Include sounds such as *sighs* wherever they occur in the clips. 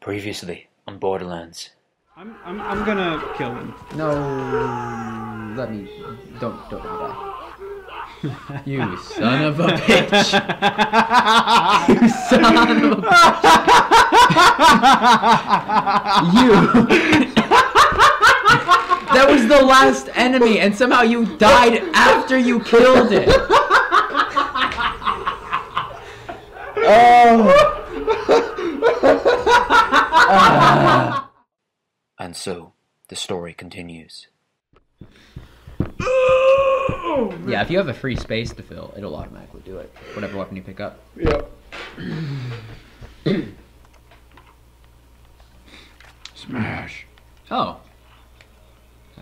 Previously on Borderlands. I'm, I'm, I'm gonna kill him. No, let me. Don't don't die. *laughs* *laughs* You son of a bitch! you son of a bitch! you. That was the last enemy, and somehow you died after you killed it. Oh. *laughs* And so, the story continues. Yeah, if you have a free space to fill, it'll automatically do it. Whatever weapon you pick up. Yep. Smash. Oh.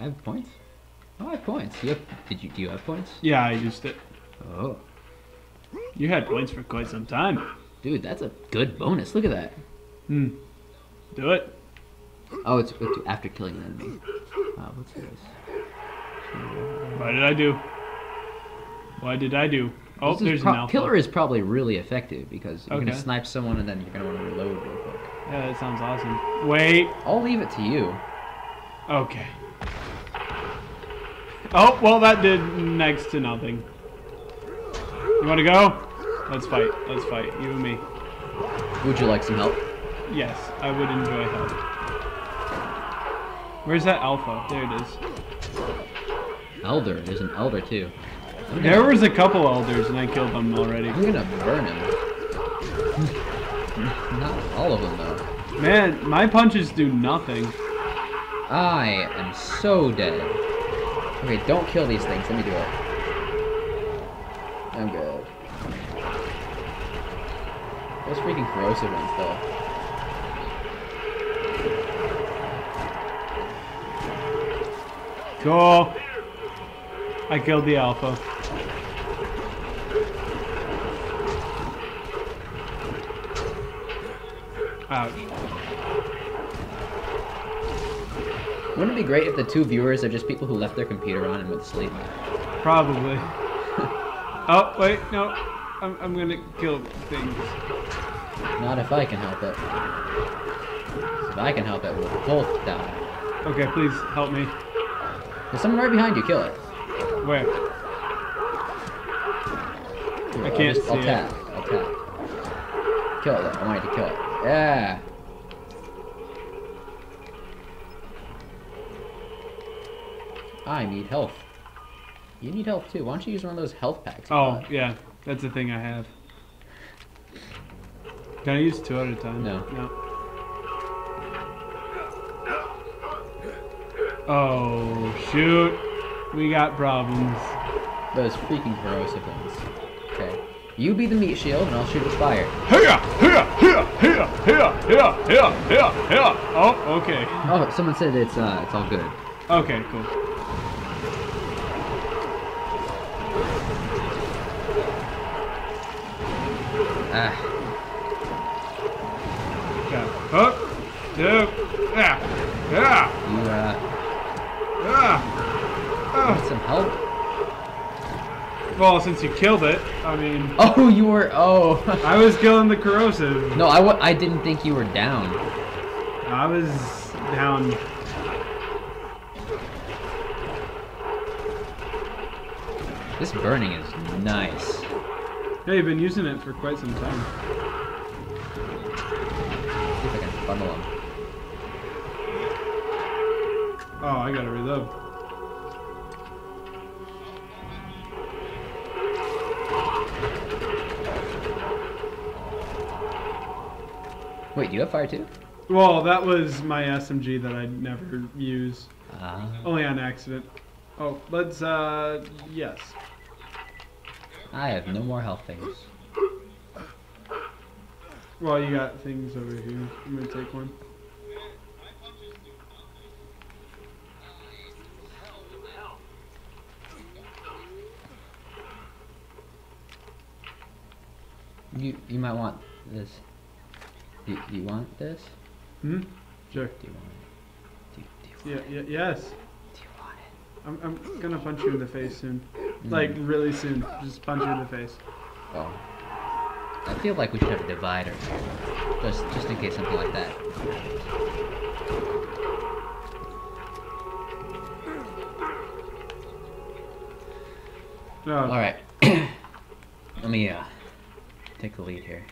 I have points? Oh, I have points. You have, did you do you have points? Yeah, I used it. Oh. You had points for quite some time. Dude, that's a good bonus. Look at that. Hmm. Do it. Oh, it's, it's after killing an enemy. Uh, what's this? What did I do? Why did I do? Oh, there's pro- an alpha. Killer is probably really effective because you're gonna snipe someone and then you're gonna want to reload real quick. Yeah, that sounds awesome. Wait. I'll leave it to you. Okay. Oh, well, that did next to nothing. You want to go? Let's fight. Let's fight. You and me. Would you like some help? Yes, I would enjoy help. Where's that alpha? There it is. Elder. There's an elder too. I'm There gonna, was a couple elders and I killed them already. I'm gonna burn him. Not all of them though. Man, my punches do nothing. I am so dead. Okay, don't kill these things. Let me do it. I'm good. Those freaking corrosive ones, though. Cool. I killed the alpha. Ouch. Wouldn't it be great if the two viewers are just people who left their computer on and went to sleep? Probably. *laughs* oh, wait, no. I'm, I'm gonna kill things. Not if I can help it. If I can help it, we'll both die. Okay, please help me. There's someone right behind you. Kill it. Where? Here, I I'll can't just- I'll see it. tap. I'll tap. Kill it. I want you to kill it. Yeah. I need health. You need health too. Why don't you use one of those health packs? Oh, yeah. That's the thing I have. Can I use two at a time? No. No. Oh, shoot. We got problems. Those freaking corrosive things. Okay. You be the meat shield, and I'll shoot with fire. Here, here, here, here, here, here, here, here, here. Oh, okay. Oh, someone said it's uh, it's all good. Okay, cool. Ah, Yeah. Up, two, yeah, yeah, you uh, yeah. Oh. some help? Well, since you killed it, I mean, *laughs* Oh, you were. Oh. I was killing the corrosive. no, I w- I didn't think you were down. I was down. This burning is nice. Yeah, you've been using it for quite some time. See if I can funnel them. Oh, I gotta reload. Wait, do you have fire too? Well, that was my SMG that I'd never use. Ah. Only on accident. Oh, let's, uh, yes. I have no more health things. Well, you got things over here. I'm gonna take one. You you might want this. Do, do you want this? Hmm? Sure. Do you want it? Do, do, you, Yeah, yeah, yes. do you want it? I'm, I'm gonna punch you in the face soon. Mm. Like, really soon. Just punch you in the face. Well, I feel like we should have a divider, just just in case something like that. No. All right, *clears throat* let me uh take the lead here.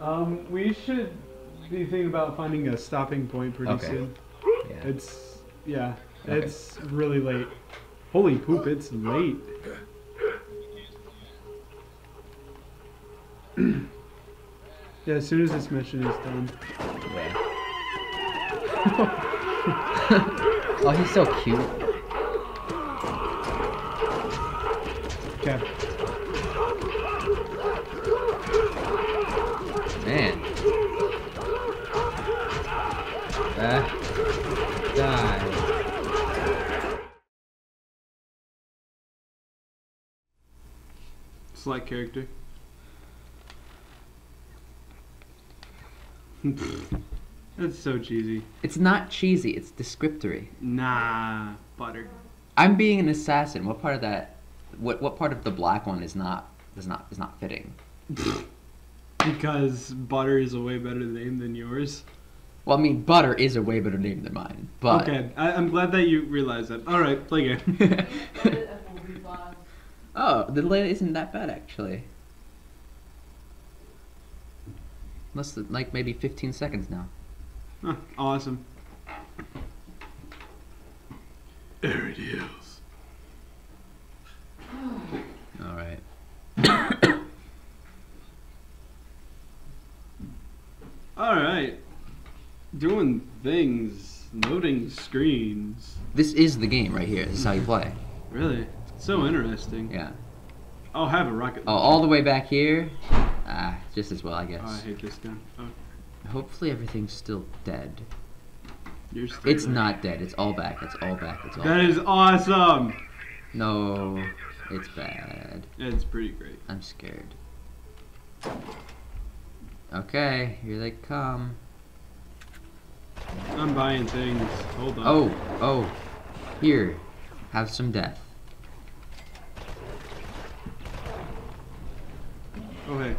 Um, we should be thinking about finding a stopping point pretty Okay. soon. Yeah. It's, yeah, Okay. it's really late. Holy poop, it's late. *clears throat* yeah, as soon as this mission is done. Yeah. *laughs* oh, he's so cute. Select character. *laughs* That's so cheesy. It's not cheesy, it's descriptory. Nah, butter. I'm being an assassin. What part of that what what part of the black one is not is not is not fitting? *laughs* Because butter is a way better name than yours. Well, I mean, butter is a way better name than mine, but Okay, I, I'm glad that you realize that. All right, play game. *laughs* oh, the delay isn't that bad actually. Less than like maybe 15 seconds now. Huh, awesome. There it is. All right. *coughs* All right, doing things, loading screens. This is the game right here. This is how you play. Really, so interesting. Yeah. I'll have a rocket. Oh, all the way back here. Ah, just as well, I guess. Oh, I hate this gun. Oh, Hopefully everything's still dead. you're still It's there. not dead. It's all back. It's all back. It's all. That back. is awesome. No, it's bad. It's pretty great. I'm scared. Okay, here they come. I'm buying things. Hold on. Oh, oh. Here, have some death. Okay.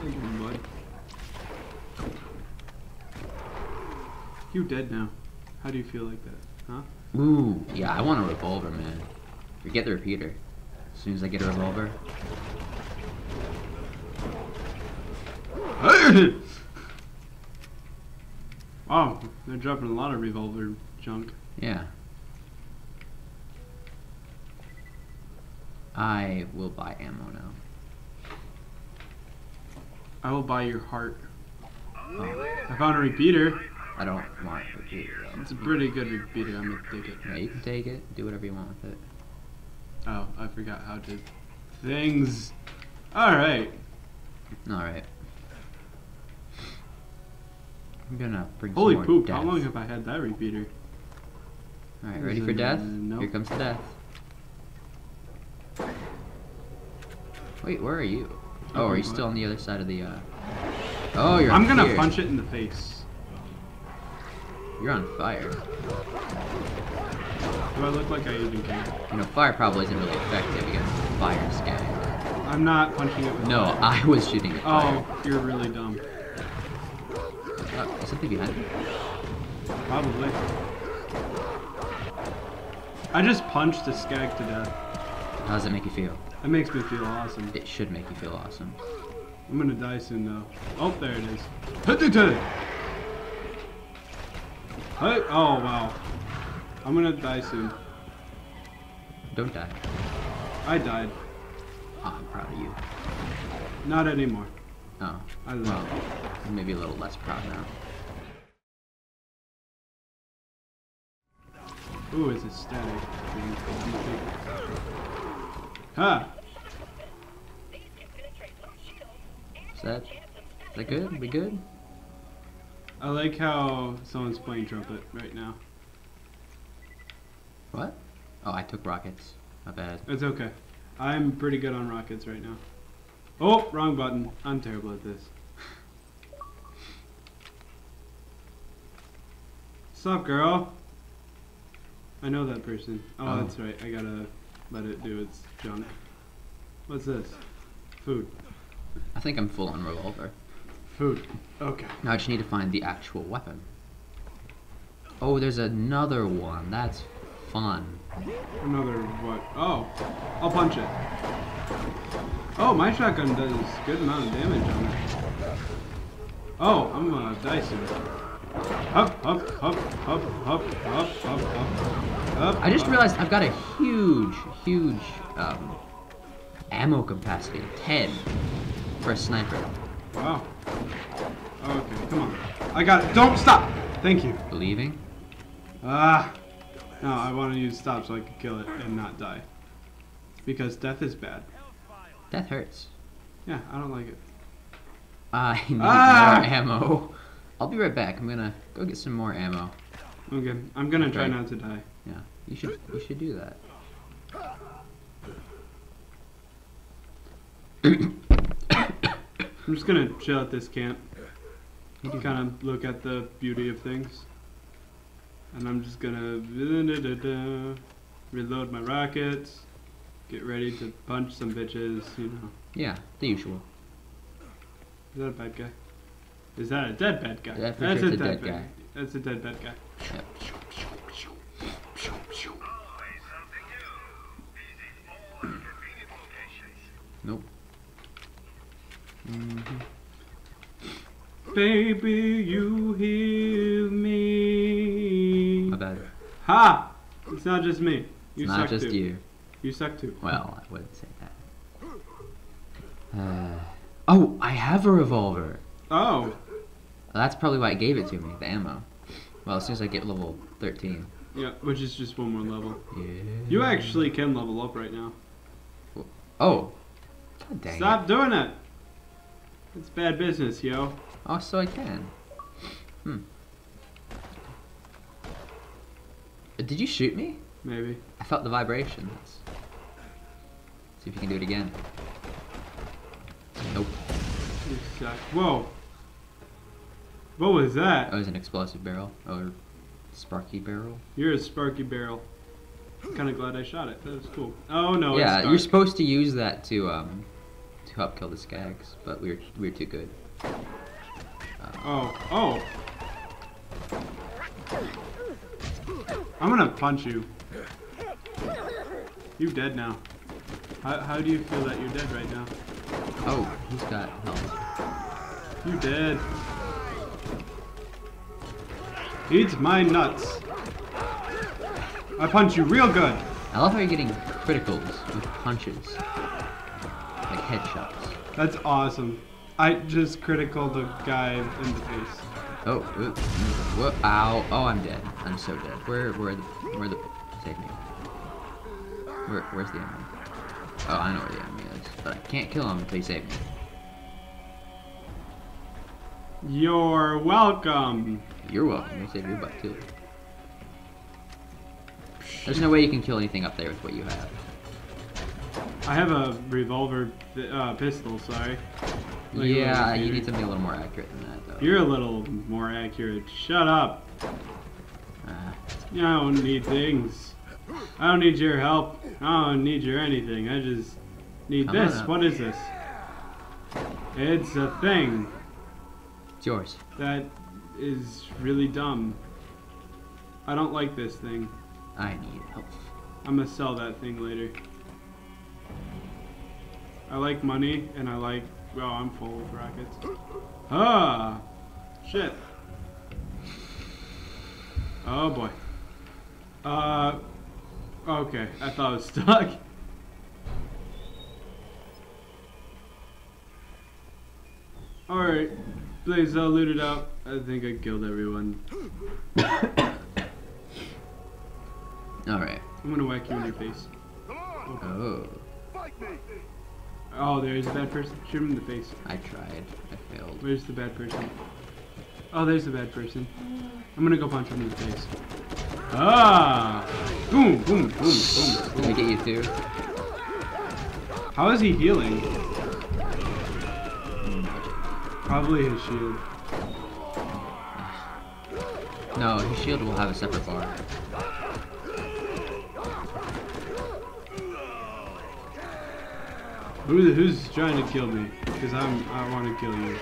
Thank you, bud. You dead now. How do you feel like that? Huh? Ooh, yeah, I want a revolver, man. Forget the repeater. As soon as I get a revolver. *laughs* wow, they're dropping a lot of revolver junk. Yeah. I will buy ammo now. I will buy your heart. Oh, I found a repeater. I don't want a repeater though. It's a pretty good repeater. I'm gonna take it. Yeah, you can take it. Do whatever you want with it. Oh, I forgot how to. Things. Alright. Alright. I'm gonna bring Holy some more poop, death. how long have I had that repeater? Alright, ready for death? uh, nope. Here comes the death. Wait, where are you? Oh, are you still on the other side of the, uh... Oh, you're I'm gonna here. punch it in the face. You're on fire. Do I look like I even care? You know, fire probably isn't really effective against fire skag. I'm not punching it with No, fire. I was shooting at fire. Oh, you're really dumb. Is something behind me? Probably. I just punched the skag to death. How does it make you feel? That makes me feel awesome. It should make you feel awesome. I'm gonna die soon though. Oh, there it is. Hey! Oh, wow. I'm gonna die soon. Don't die. I died. Oh, I'm proud of you. Not anymore. Oh, I well, maybe a little less proud now. Ooh, it's a static. Thing. I'm gonna take it. Ha! Is that, is that good? We good? I like how someone's playing trumpet right now. What? Oh, I took rockets. Not bad. It's okay. I'm pretty good on rockets right now. Oh, wrong button. I'm terrible at this. What's up, girl? I know that person. Oh, Oh. that's right. I gotta let it do its junk. What's this? Food. I think I'm full on revolver. Food. Okay. Now I just need to find the actual weapon. Oh, there's another one. That's fun. Another what? Oh, I'll punch it. Oh, my shotgun does good amount of damage on it. Oh, I'm gonna dice it. Up, up, up, up, up, up, up, up, up. I just up. realized I've got a huge, huge um, ammo capacity. 10 for a sniper. Wow. Okay, come on. I got it. Don't stop. Thank you. Believing? Ah. No, I want to use stop so I can kill it and not die. Because death is bad. Death hurts. Yeah, I don't like it. I *laughs* need Ah! more ammo. I'll be right back. I'm gonna go get some more ammo. Okay, I'm gonna try not to die. Yeah, you should you should do that. *coughs* I'm just gonna chill at this camp. You kind of look at the beauty of things. And I'm just gonna reload my rockets. Get ready to punch some bitches, you know. Yeah, the usual. Is that a bad guy? Is that a dead bad guy? That's sure a dead dead guy. That's a dead bad guy. Yep. Nope. hmm Baby, you hear me. My bad. Ha! It's not just me. You Not suck just too. you. You suck too. Well, I wouldn't say that. Uh, oh, I have a revolver. Oh, That's probably why it gave it to me, the ammo. Well, as soon as I get level 13. yeah, which is just one more level. Yeah. You actually can level up right now. Oh. God Stop it. doing it. It's bad business, yo. Oh, so I can. Hmm. Uh, Did you shoot me? Maybe. I felt the vibrations. See if you can do it again. Nope. You suck. Whoa. What was that? That was an explosive barrel. Or sparky barrel. You're a sparky barrel. Kind of glad I shot it. That was cool. Oh no. yeah, you're supposed to use that to um to help kill the skags, but we were we were too good. Oh. Oh. I'm gonna punch you. You dead now. How, how do you feel that you're dead right now? Oh, he's got health. You dead. Eat my nuts. I punch you real good. I love how you're getting criticals with punches, like headshots. That's awesome. I just critical the guy in the face. Oh, ooh, what? Ow! Oh, I'm dead. I'm so dead. Where, where the, where the? Save me. Where, where's the enemy? Oh, I know where the enemy is, but I can't kill him until you save me. You're welcome. You're welcome. You save your butt too. There's no way you can kill anything up there with what you have. I have a revolver uh, pistol, sorry. Like yeah, you need something a little more accurate than that, though. You're a little more accurate. Shut up. Uh, I don't need things. I don't need your help. I don't need your anything. I just need this. What is this? It's a thing it's yours. that is really dumb. I don't like this thing. I need help. I'm gonna sell that thing later. I like money and I like. Well, I'm full of rockets. Ah! Shit. Oh boy. Uh. Okay, I thought I was *laughs* stuck. Alright, Blaze, I'll loot it out. I think I killed everyone. *coughs* *coughs* All right. I'm gonna whack you in your face. Oh, Oh, there's a bad person. Shoot him in the face. I tried. I failed. Where's the bad person? Oh, there's the bad person. I'm gonna go punch him in the face. Ah! Boom, boom, boom, boom, Did I get you too? How is he healing? Probably his shield. *sighs* No, his shield will have a separate bar. Who, who's trying to kill me? Because I'm I want to kill you.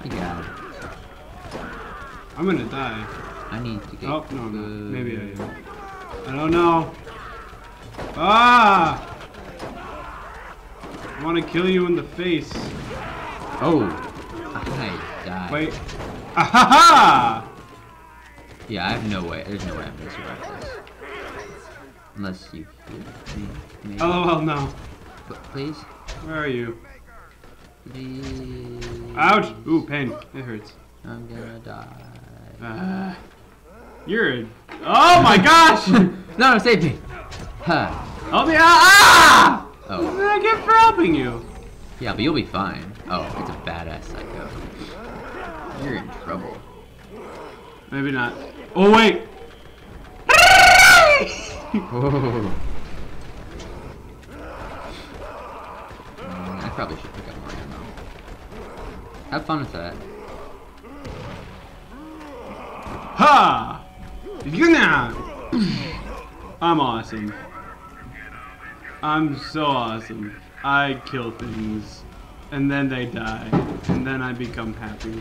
My god. I'm gonna die. I need to get Oh no, no. Maybe I am. I don't know. Ah! I want to kill you in the face. Oh! I died. Wait. *laughs* Ahaha! Yeah, I have no way. There's no way I'm gonna survive this. Unless you heal me. Maybe. LOL, no. But please? Where are you? Please. Ouch! Ooh, pain. It hurts. I'm gonna die. Ah. you're a... Oh my *laughs* gosh! no, *laughs* no, save me! Huh. Help me out! Ah! Oh. I get for helping you? Yeah, but you'll be fine. Oh, it's a badass psycho. You're in trouble. Maybe not. Oh wait! I probably should pick up more ammo. Have fun with that. Ha! Yeah! I'm awesome. I'm so awesome. I kill things, and then they die, and then I become happy.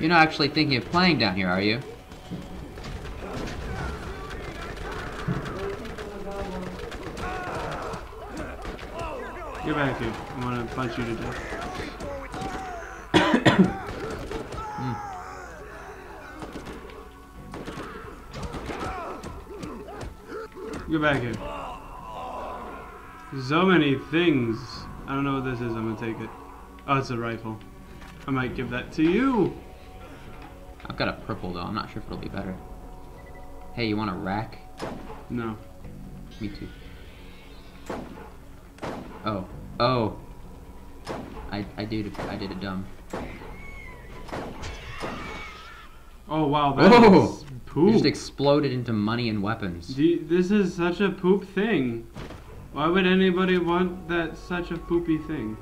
You're not actually thinking of playing down here, are you? Get back here. I want to punch you to death. *coughs* Get back here. So many things. I don't know what this is. I'm gonna take it. Oh, it's a rifle. I might give that to you. I've got a purple though. I'm not sure if it'll be better. Hey, you want a rack? No. Me too. Oh. Oh. I I did I did it dumb. Oh wow, that Whoa! is You poop. just exploded into money and weapons. This is such a poop thing. Why would anybody want that such a poopy thing?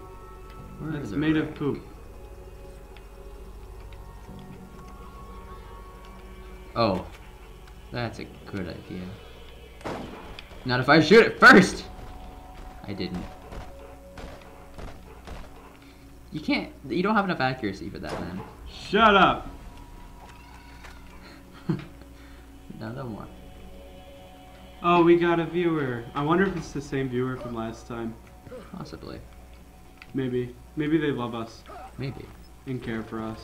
Where That's is it? made of poop. Oh. That's a good idea. Not if I shoot it first! I didn't. You can't. You don't have enough accuracy for that, man. Shut up. *laughs* No, no more. Oh, we got a viewer. I wonder if it's the same viewer from last time. Possibly. Maybe. Maybe they love us Maybe. and care for us.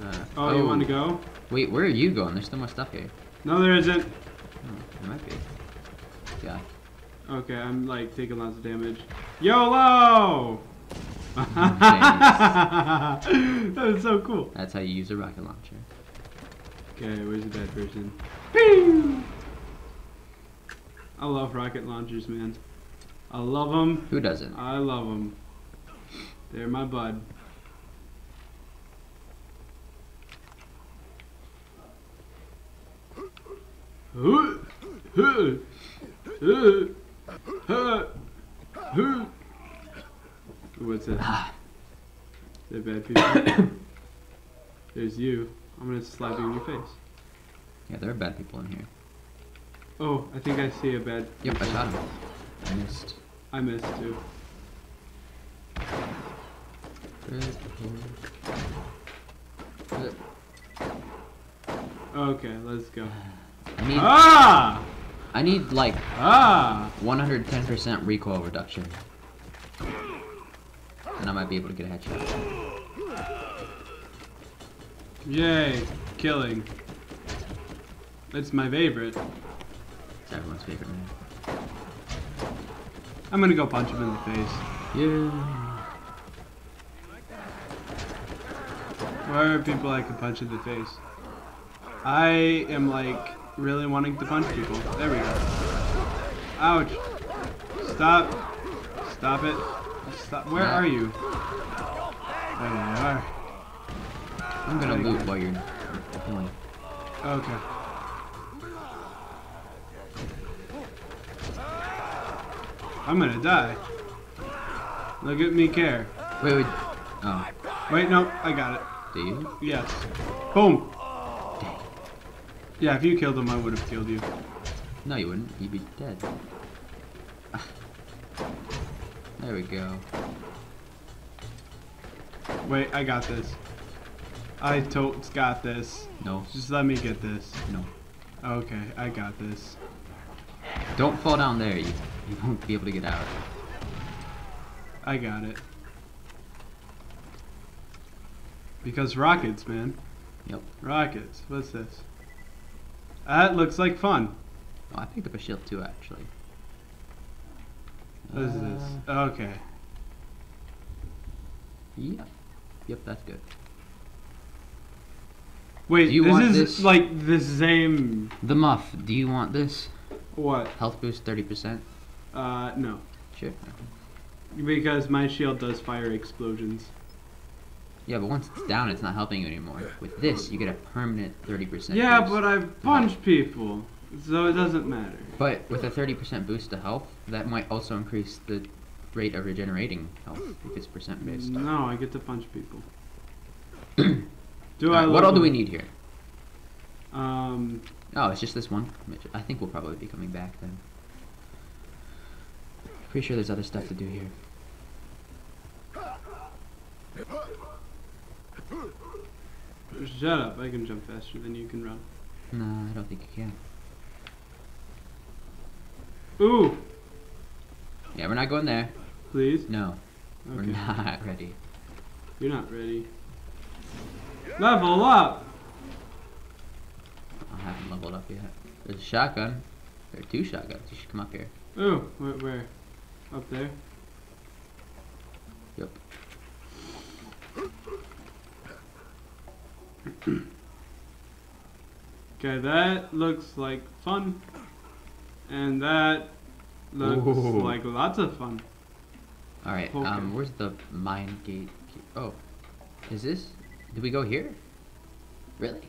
Uh, Oh, you want to go? Wait, where are you going? There's still more stuff here. No, there isn't. Oh, there might be. Yeah. Okay, I'm like taking lots of damage. YOLO! *laughs* That was so cool. That's how you use a rocket launcher. Okay, where's the bad person? I love rocket launchers, man. I love them. Who doesn't? I love them. They're my bud. Huh, huh, huh, huh, huh. What's that? Ah. They're bad people. *coughs* There's you. I'm gonna slap you in your face. Yeah, there are bad people in here. Oh, I think I see a bad. Yep, I shot him. I missed. I missed too. Okay, let's go. I need. Ah! I need like Ah! 110% recoil reduction. And I might be able to get a headshot. Yay! Killing. It's my favorite. It's everyone's favorite man. I'm gonna go punch him in the face. Yeah. Where are people I can punch in the face? I am like really wanting to punch people. There we go. Ouch. Stop. Stop it. Stop. Where are you? There you are. I'm gonna loot while you're killing. Okay. I'm gonna die. Look at me care. Wait, wait. Oh. Wait, no, I got it. Do you? Yes. Boom. Dang. Yeah, if you killed him, I would have killed you. No, you wouldn't. You'd be dead. There we go. Wait, I got this. I totes got this. No, Just let me get this. no. Okay, I got this. Don't fall down there. You, you won't be able to get out. I got it. Because rockets, man. Yep. Rockets. What's this? That looks like fun. Oh, I picked up a shield too, actually. What is this? Uh, Okay. Yep. Yep, that's good. Wait, Do you this want is this? like the same. The muff. Do you want this? What? Health boost 30%? Uh, no. Sure. Because my shield does fire explosions. Yeah, but once it's down, it's not helping you anymore. With this, you get a permanent 30% Yeah, boost. but I've punched people, so it doesn't matter. But with a 30% boost to health, that might also increase the rate of regenerating health if it's percent based. No, I get to punch people. *clears throat* do I? What all do we need here? Um, Oh, it's just this one. I think we'll probably be coming back then. Pretty sure there's other stuff to do here. shut up. I can jump faster than you can run. No, I don't think you can. Ooh, Yeah, we're not going there. please. No, we're not *laughs* ready. You're not ready. Level up. I haven't leveled up yet. There's a shotgun. There are two shotguns. You should come up here. Ooh, where? where? Up there. Yep. *clears throat* Okay, that looks like fun. And that looks Ooh. like lots of fun. All right. Okay. Um, where's the mine gate? Oh, is this? Did we go here? Really?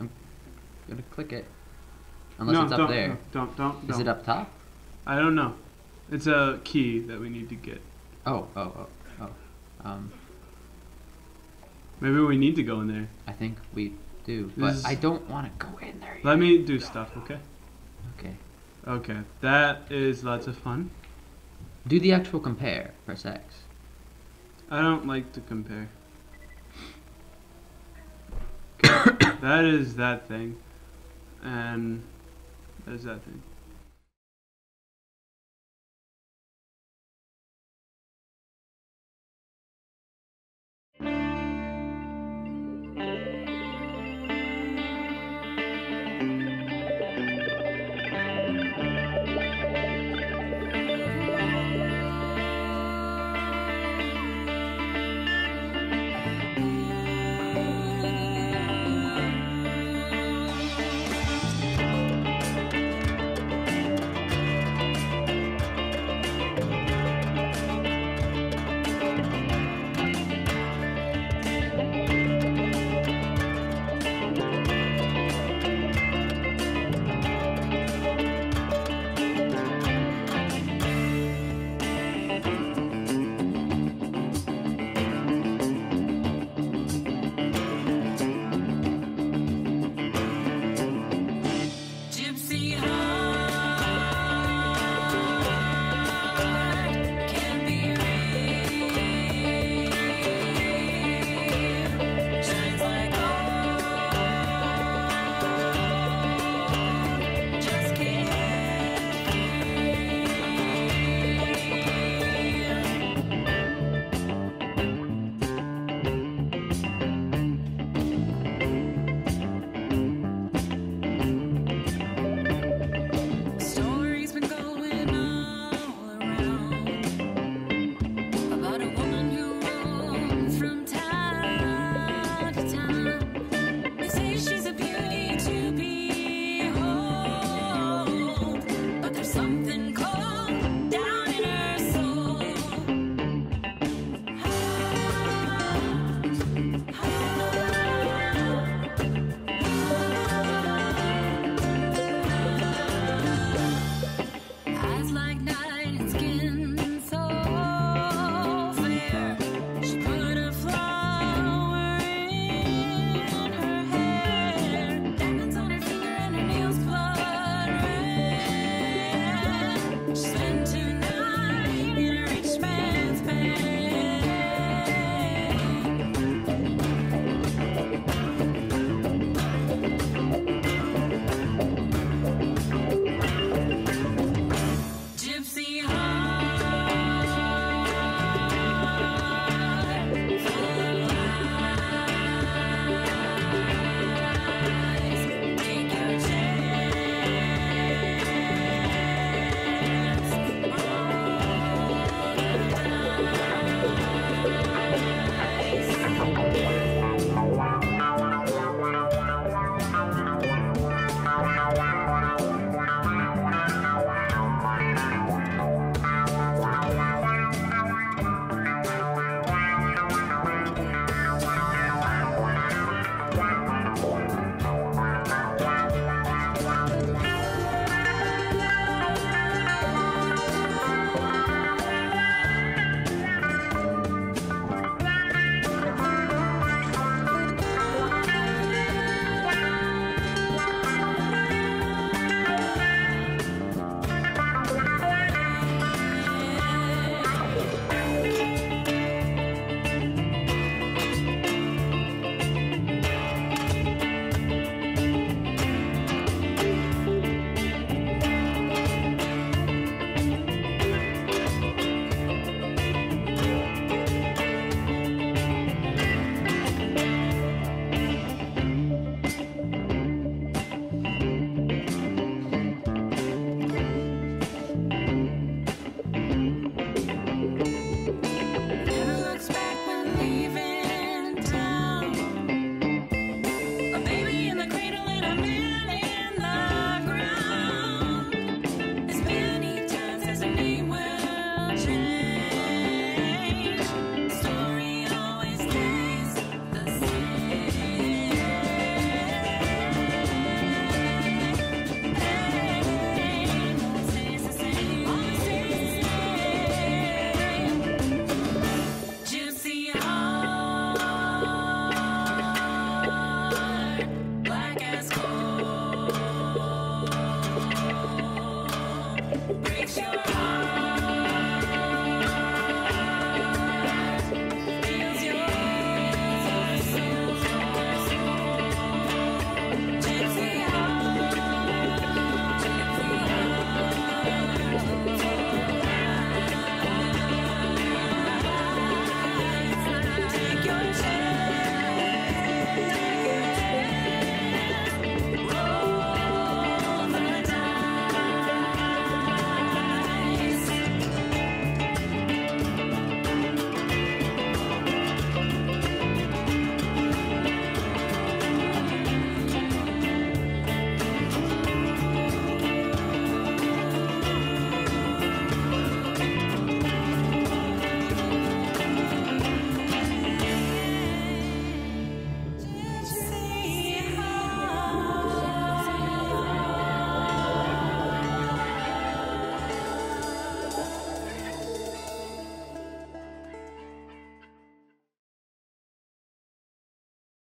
I'm gonna click it. Unless no, it's up don't, there. no, don't, don't, Is don't. it up top? I don't know. It's a key that we need to get. Oh, oh, oh, oh. Um, Maybe we need to go in there. I think we do, This but is- I don't want to go in there. Yet. Let me do stuff, okay? Okay. Okay, that is lots of fun. Do the actual compare. Press X. I don't like to compare. *coughs* That is that thing. And that is that thing.